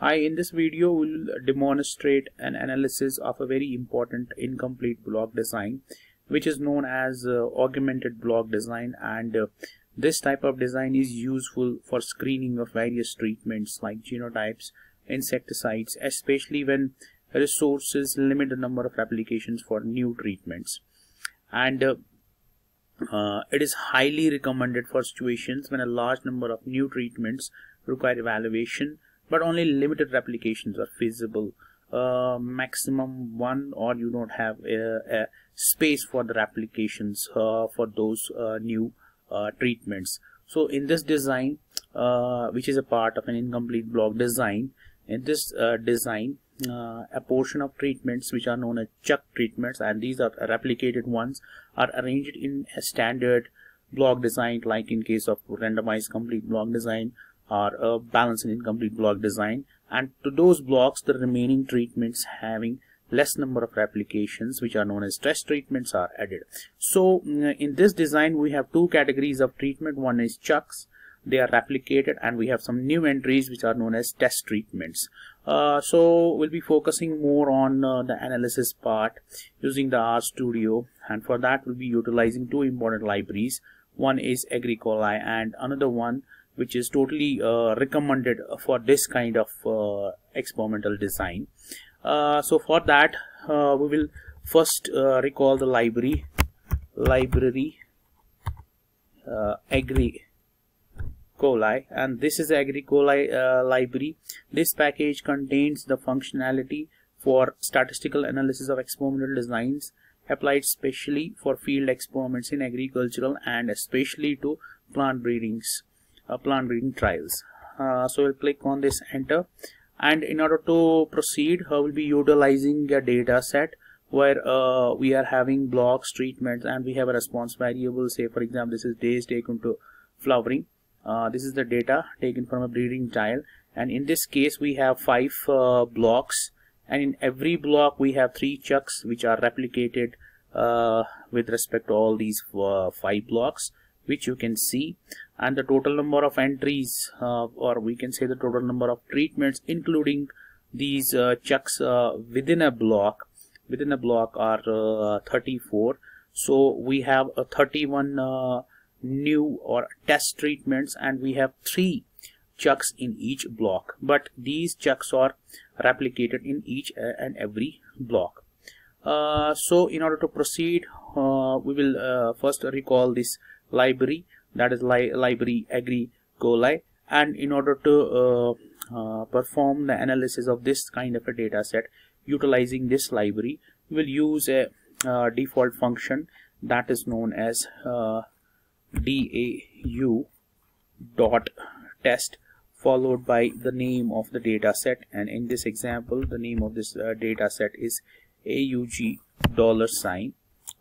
I in this video we will demonstrate an analysis of a very important incomplete block design which is known as uh, augmented block design and uh, this type of design is useful for screening of various treatments like genotypes, insecticides, especially when resources limit the number of applications for new treatments. And uh, uh, it is highly recommended for situations when a large number of new treatments require evaluation but only limited replications are feasible. Uh, maximum one or you don't have a, a space for the replications uh, for those uh, new uh, treatments. So in this design uh, which is a part of an incomplete block design in this uh, design a portion of treatments which are known as check treatments and these are replicated ones are arranged in a standard block design like in case of randomized complete block design or a balanced and incomplete block design. And to those blocks the remaining treatments having less number of replications which are known as test treatments are added. So mm, in this design we have two categories of treatment. One is checks. They are replicated and we have some new entries which are known as test treatments. Uh, so we'll be focusing more on uh, the analysis part using the RStudio and for that we'll be utilizing two important libraries. One is agricolae and another one which is totally uh, recommended for this kind of uh, experimental design. Uh, so for that uh, we will first uh, recall the library library uh, agri coli and this is agricolae library. This package contains the functionality for statistical analysis of experimental designs applied specially for field experiments in agricultural and especially to plant breedings uh, plant breeding trials. Uh, so we'll click on this enter. And in order to proceed I will be utilizing a data set where uh, we are having blocks treatments and we have a response variable. Say for example this is days taken to flowering. Uh, this is the data taken from a breeding trial. And in this case we have five uh, blocks. And in every block we have three checks which are replicated uh, with respect to all these five blocks which you can see and the total number of entries uh, or we can say the total number of treatments including these uh, checks uh, within a block within a block are uh, 34 so we have a 31 uh, new or test treatments and we have three checks in each block. But these checks are replicated in each uh, and every block. So in order to proceed we will first recall this library that is li library agri coli and in order to uh, uh, perform the analysis of this kind of a data set utilizing this library we will use a uh, default function that is known as uh, dau dot test followed by the name of the data set. And in this example the name of this uh, data set is aug dollar sign.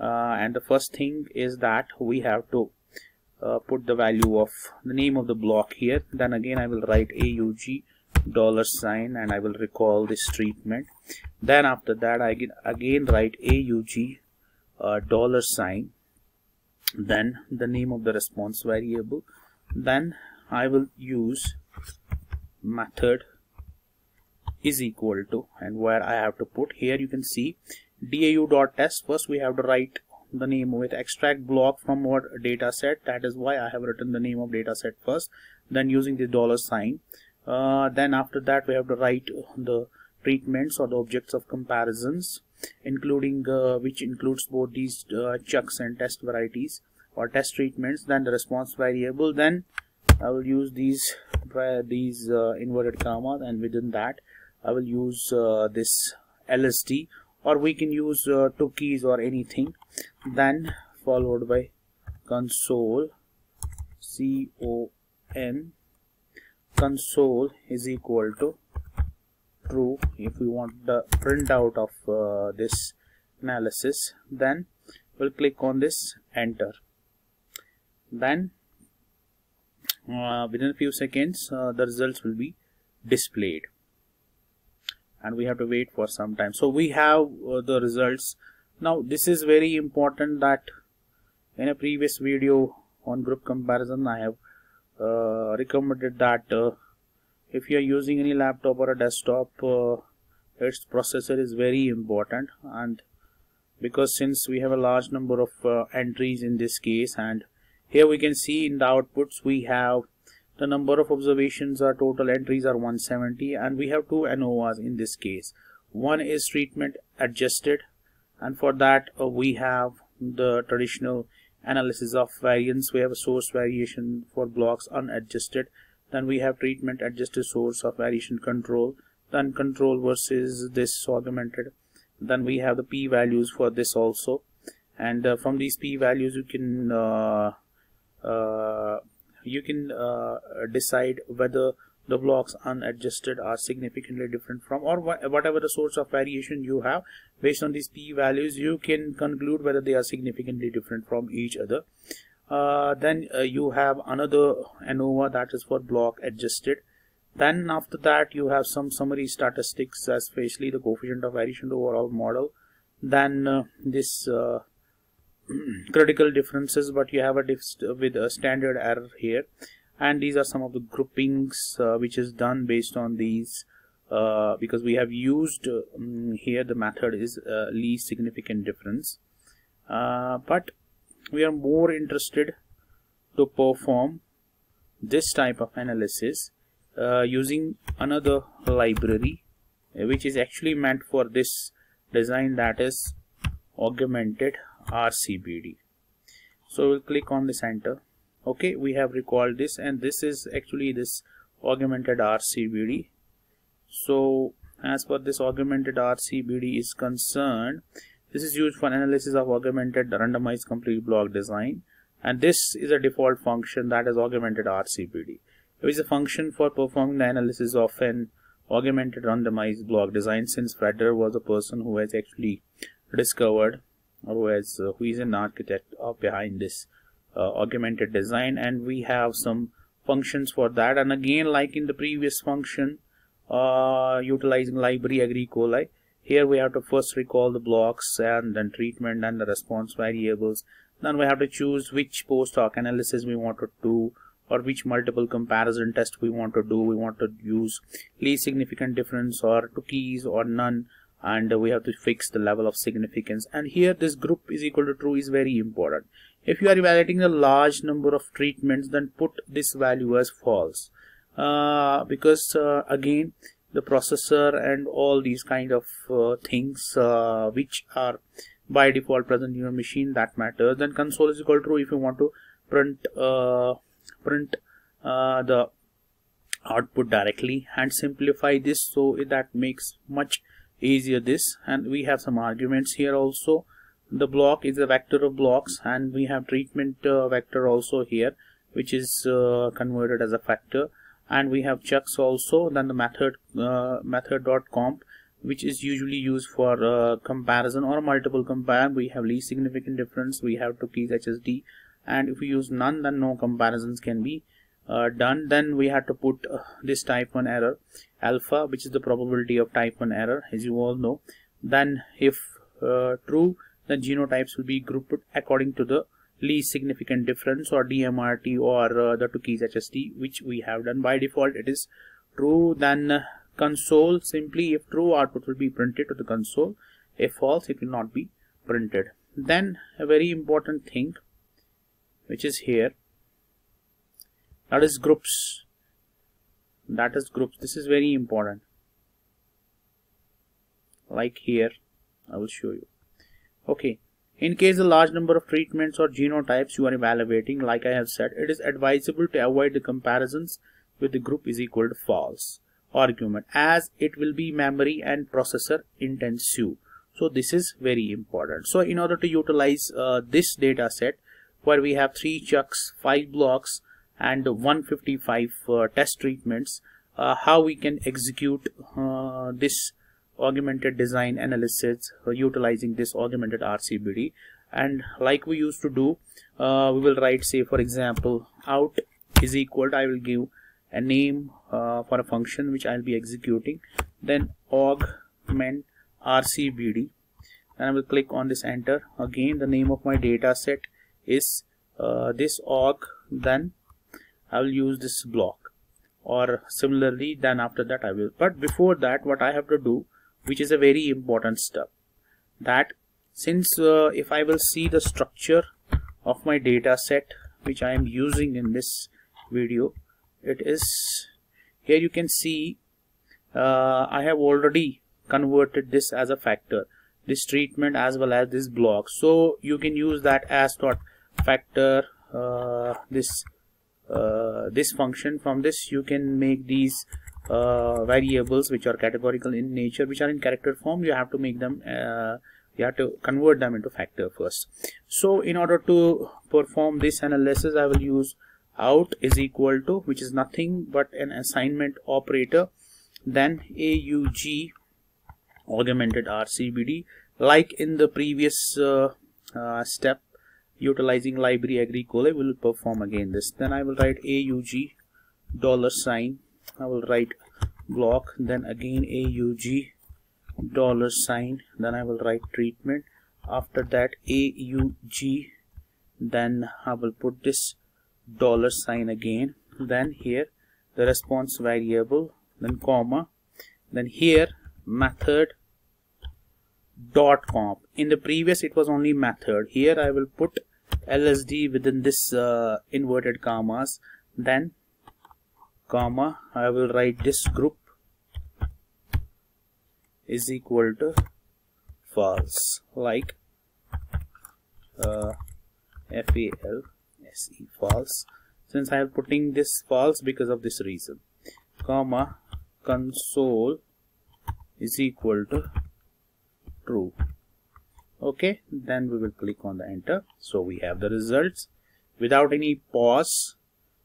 Uh, and the first thing is that we have to uh, put the value of the name of the block here. Then again I will write AUG dollar sign and I will recall this treatment. Then after that I can again write AUG uh, dollar sign. Then the name of the response variable. Then I will use method is equal to and where I have to put here you can see dau dot dau.test first we have to write the name with extract block from what data set that is why I have written the name of data set first then using the dollar sign. Uh, then after that we have to write the treatments or the objects of comparisons including uh, which includes both these uh, chucks and test varieties or test treatments then the response variable then I will use these these uh, inverted commas and within that I will use uh, this LSD or we can use uh, Tukey's or anything. Then followed by console. C o n console is equal to true if we want the printout of uh, this analysis. Then we'll click on this enter. Then uh, within a few seconds uh, the results will be displayed and we have to wait for some time. So we have uh, the results. Now this is very important that in a previous video on group comparison I have uh, recommended that uh, if you are using any laptop or a desktop uh, its processor is very important. And because since we have a large number of uh, entries in this case and here we can see in the outputs we have the number of observations or total entries are 170 and we have two ANOVAs in this case. One is treatment adjusted and for that uh, we have the traditional analysis of variance. We have a source variation for blocks unadjusted. Then we have treatment adjusted source of variation control. Then control versus this augmented. Then we have the p values for this also. And uh, from these p values you can uh, uh, you can uh, decide whether the blocks unadjusted are significantly different from or wh whatever the source of variation you have. Based on these p values you can conclude whether they are significantly different from each other. Uh, then uh, you have another ANOVA that is for block adjusted. Then after that you have some summary statistics especially the coefficient of variation overall model. Then uh, this uh, critical differences but you have a with a standard error here. And these are some of the groupings uh, which is done based on these uh, because we have used um, here the method is uh, least significant difference. Uh, but we are more interested to perform this type of analysis uh, using another library which is actually meant for this design that is augmented RCBD so we'll click on this enter. Okay we have recalled this and this is actually this augmented RCBD so as for this augmented RCBD is concerned this is used for analysis of augmented randomized complete block design. And this is a default function that is augmented RCBD it is a function for performing the analysis of an augmented randomized block design since Federer was a person who has actually discovered who, has, uh, who is an architect behind this uh, augmented design? And we have some functions for that. And again like in the previous function uh, utilizing library agricolae here we have to first recall the blocks and then treatment and the response variables. Then we have to choose which post hoc analysis we want to do or which multiple comparison test we want to do. We want to use least significant difference or Tukey's or none and we have to fix the level of significance. And here this group is equal to true is very important. If you are evaluating a large number of treatments then put this value as false. Uh, because uh, again the processor and all these kind of uh, things uh, which are by default present in your machine that matters. Then console is equal to true if you want to print uh, print uh, the output directly and simplify this so that makes much easier this. And we have some arguments here also. The block is a vector of blocks and we have treatment uh, vector also here which is uh, converted as a factor. And we have checks also then the method uh, method dot comp which is usually used for uh, comparison or multiple compare. We have least significant difference. We have Tukey's hsd and if we use none then no comparisons can be uh, done then we have to put uh, this type 1 error alpha which is the probability of type 1 error as you all know. Then if true the genotypes will be grouped according to the least significant difference or DMRT or uh, the Tukey's HSD which we have done by default it is true. Then uh, console simply if true output will be printed to the console. If false it will not be printed. Then a very important thing which is here that is groups. That is groups. This is very important. Like here I will show you. Okay. In case a large number of treatments or genotypes you are evaluating like I have said it is advisable to avoid the comparisons with the group is equal to false argument as it will be memory and processor intensive. So this is very important. So in order to utilize uh, this data set where we have three checks five blocks and 155 uh, test treatments uh, how we can execute uh, this augmented design analysis utilizing this augmented RCBD and like we used to do we will write say for example out is equal to I will give a name uh, for a function which I'll be executing then augment RCBD and I will click on this enter. Again the name of my data set is uh, this aug then I will use this block. Or similarly then after that I will. But before that what I have to do which is a very important step that since uh, if I will see the structure of my data set which I am using in this video it is here you can see uh, I have already converted this as a factor this treatment as well as this block. So you can use that as dot factor uh, this uh, this function from this you can make these uh, variables which are categorical in nature which are in character form. You have to make them uh, you have to convert them into factor first. So in order to perform this analysis I will use out is equal to which is nothing but an assignment operator then AUG augmented RCBD like in the previous uh, uh, step utilizing library agricolae will perform again this. Then I will write AUG dollar sign. I will write block then again AUG dollar sign. Then I will write treatment. After that AUG then I will put this dollar sign again. Then here the response variable then comma. Then here method dot comp in the previous it was only method. Here I will put LSD within this uh, inverted commas then comma I will write this group is equal to false like uh, F-A-L-S-E false. Since I am putting this false because of this reason. Comma console is equal to true okay then we will click on the enter. So we have the results. Without any pause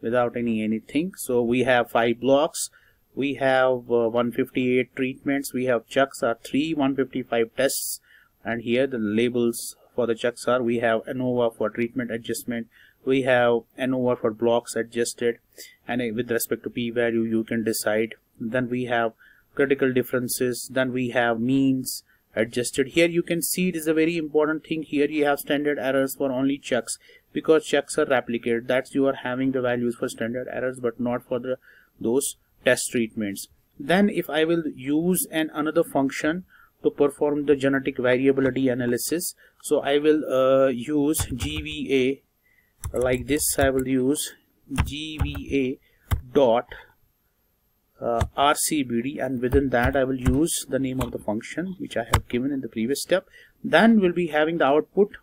without any anything. So we have five blocks. We have uh, 158 treatments. We have checks are 3 155 tests. And here the labels for the checks are we have ANOVA for treatment adjustment. We have ANOVA for blocks adjusted. And with respect to p-value you can decide. Then we have critical differences. Then we have means adjusted. Here you can see it is a very important thing. Here you have standard errors for only checks because checks are replicated. That's you are having the values for standard errors but not for the those test treatments. Then if I will use an another function to perform the genetic variability analysis so I will uh, use GVA like this I will use GVA dot uh, RCBD and within that I will use the name of the function which I have given in the previous step. Then we'll be having the output.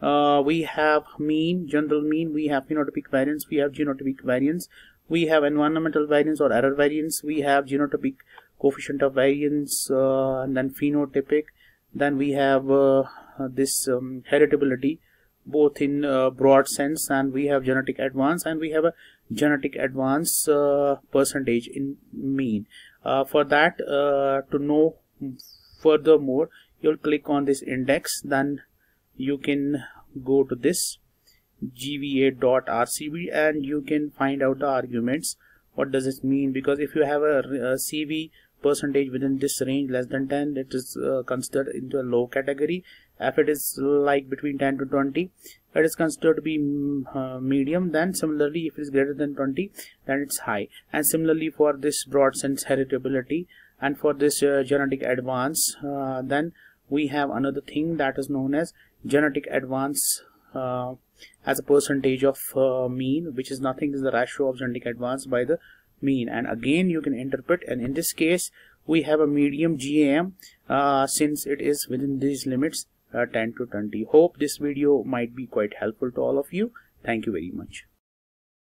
Uh, we have mean general mean. We have phenotypic variance. We have genotypic variance. We have environmental variance or error variance. We have genotypic coefficient of variance uh, and then phenotypic. Then we have uh, this um, heritability both in uh, broad sense and we have genetic advance and we have a genetic advance uh, percentage in mean. Uh, for that uh, to know furthermore you'll click on this index then you can go to this gva.rcb and you can find out the arguments. What does it mean? Because if you have a, a cv percentage within this range less than 10 it is uh, considered into a low category if it is like between 10 to 20 it is considered to be mm, uh, medium. Then similarly if it is greater than 20 then it's high. And similarly for this broad sense heritability and for this uh, genetic advance uh, then we have another thing that is known as genetic advance uh, as a percentage of uh, mean which is nothing. Is the ratio of genetic advance by the mean. And again you can interpret and in this case we have a medium GAM uh, since it is within these limits Uh, 10 to 20 hope this video might be quite helpful to all of you. Thank you very much